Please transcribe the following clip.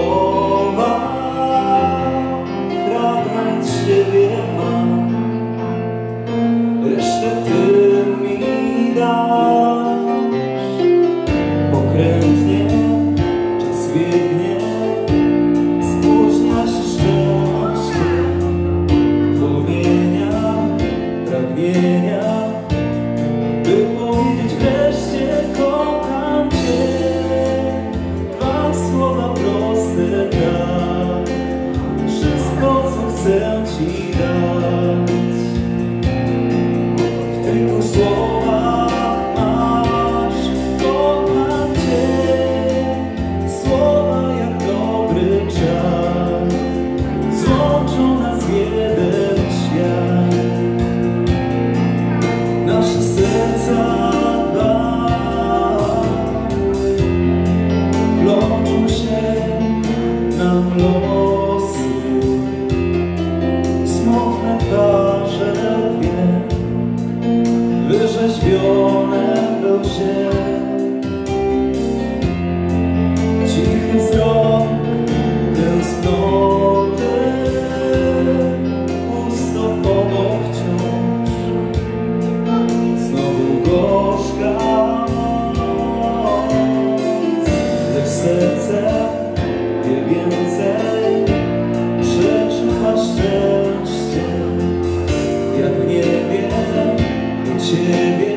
Lord. chcę Ci dać. W tylu słowach masz, kocham słowa jak dobry czas, złączą nas jeden świat. Nasze serca Cichy wzrok Pusto Znowu gorzka Lecz serce wie więcej. Przeżywa szczęście Jak nie wiem Ciebie